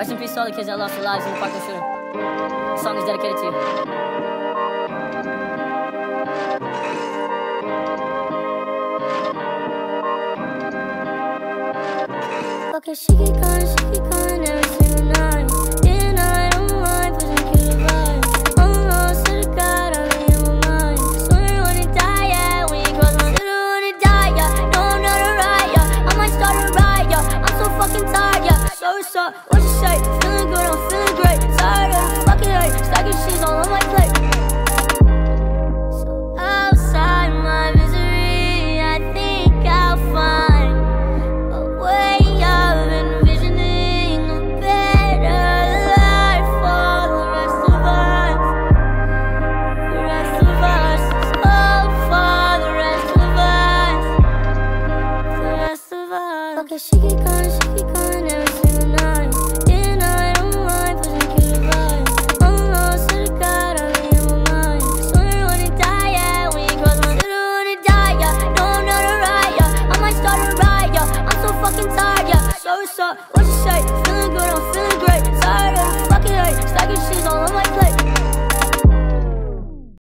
Rest in peace to all the kids that lost their lives in the Parkland shooting. This song is dedicated to you. Okay, she keep going, she keep going every single night. Up? What you say? Feeling good, I'm feeling great. Tired of the fucking hate, stacking shit all on my plate. So outside my misery, I think I'll find a way of envisioning a better life for the rest of us. The rest of us. For the rest of us. The rest of us. Okay, she keep going, she keep going So up? What you say? Feeling good, I'm feeling